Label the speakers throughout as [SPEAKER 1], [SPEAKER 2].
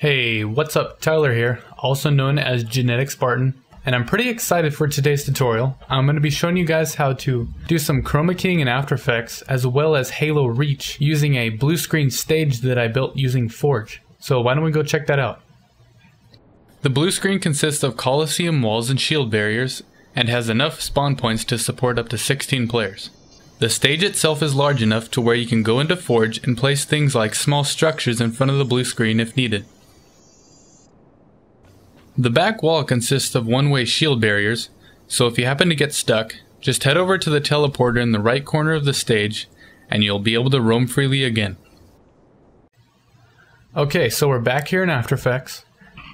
[SPEAKER 1] Hey, what's up? Tyler here, also known as Genetic Spartan, and I'm pretty excited for today's tutorial. I'm going to be showing you guys how to do some chroma keying in After Effects as well as Halo Reach using a blue screen stage that I built using Forge. So why don't we go check that out? The blue screen consists of Coliseum walls and shield barriers and has enough spawn points to support up to 16 players. The stage itself is large enough to where you can go into Forge and place things like small structures in front of the blue screen if needed. The back wall consists of one-way shield barriers, so if you happen to get stuck, just head over to the teleporter in the right corner of the stage and you'll be able to roam freely again. Okay, so we're back here in After Effects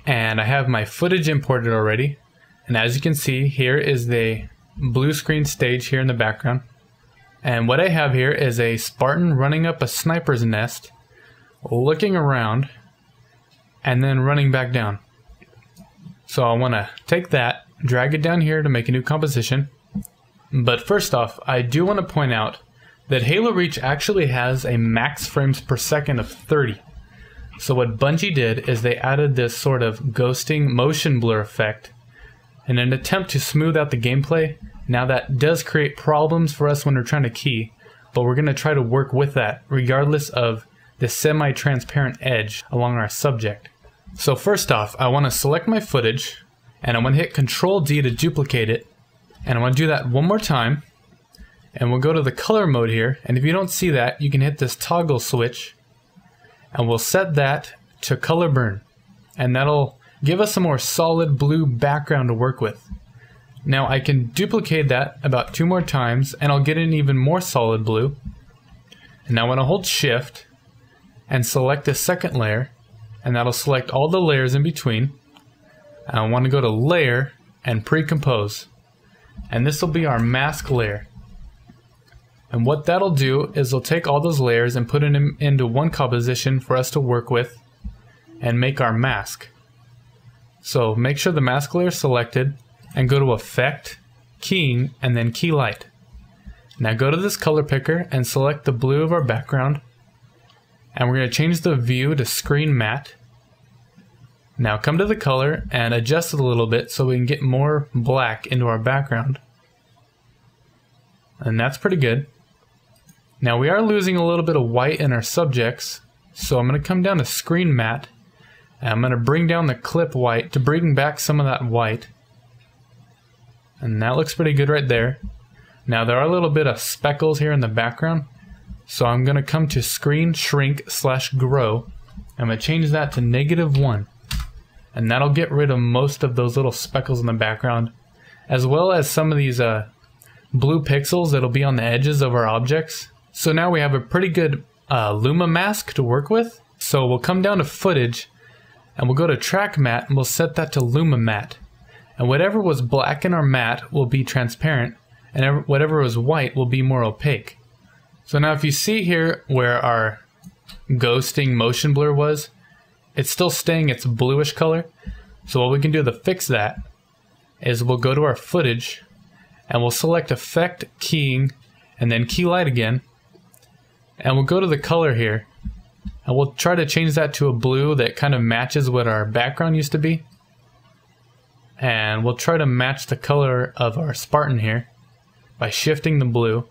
[SPEAKER 1] and I have my footage imported already. And as you can see, here is the blue screen stage here in the background. And what I have here is a Spartan running up a sniper's nest, looking around, and then running back down. So I want to take that, drag it down here to make a new composition. But first off, I do want to point out that Halo Reach actually has a max frames per second of 30. So what Bungie did is they added this sort of ghosting motion blur effect in an attempt to smooth out the gameplay. Now that does create problems for us when we're trying to key, but we're going to try to work with that regardless of the semi-transparent edge along our subject. So first off, I want to select my footage and I'm going to hit Control D to duplicate it. And I want to do that one more time. And we'll go to the color mode here. And if you don't see that, you can hit this toggle switch and we'll set that to color burn. And that'll give us a more solid blue background to work with. Now I can duplicate that about two more times and I'll get an even more solid blue. And now I want to hold shift and select the second layer and that'll select all the layers in between. And I want to go to layer and pre-compose. And this will be our mask layer. And what that'll do is it'll take all those layers and put them into one composition for us to work with and make our mask. So make sure the mask layer is selected and go to Effect, Keying, and then Key Light. Now go to this color picker and select the blue of our background and we're going to change the view to screen matte. Now come to the color and adjust it a little bit so we can get more black into our background. And that's pretty good. Now we are losing a little bit of white in our subjects, so I'm going to come down to screen matte and I'm going to bring down the clip white to bring back some of that white. And that looks pretty good right there. Now there are a little bit of speckles here in the background, so I'm going to come to screen shrink slash grow. I'm going to change that to negative 1. And that'll get rid of most of those little speckles in the background. As well as some of these uh, blue pixels that'll be on the edges of our objects. So now we have a pretty good uh, Luma mask to work with. So we'll come down to footage and we'll go to track matte and we'll set that to Luma matte. And whatever was black in our matte will be transparent and whatever was white will be more opaque. So now if you see here where our ghosting motion blur was, it's still staying its bluish color. So what we can do to fix that is we'll go to our footage and we'll select effect keying and then key light again. And we'll go to the color here and we'll try to change that to a blue that kind of matches what our background used to be. And we'll try to match the color of our Spartan here by shifting the blue.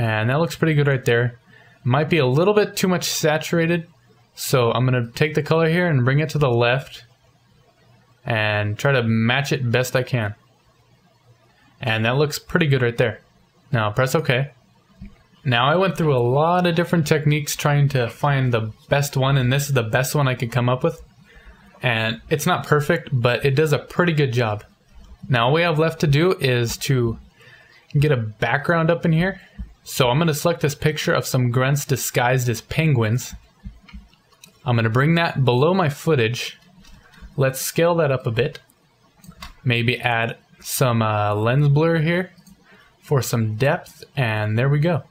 [SPEAKER 1] And that looks pretty good right there. Might be a little bit too much saturated. So I'm going to take the color here and bring it to the left. And try to match it best I can. And that looks pretty good right there. Now press OK. Now I went through a lot of different techniques trying to find the best one and this is the best one I could come up with. And it's not perfect, but it does a pretty good job. Now all we have left to do is to get a background up in here so I'm going to select this picture of some grunts disguised as penguins. I'm going to bring that below my footage. Let's scale that up a bit. Maybe add some uh, lens blur here for some depth, and there we go.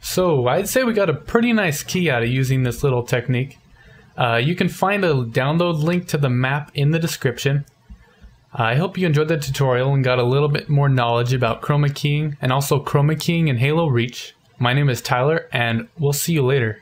[SPEAKER 1] So I'd say we got a pretty nice key out of using this little technique. Uh, you can find a download link to the map in the description. I hope you enjoyed the tutorial and got a little bit more knowledge about chroma keying and also chroma keying in Halo Reach. My name is Tyler and we'll see you later.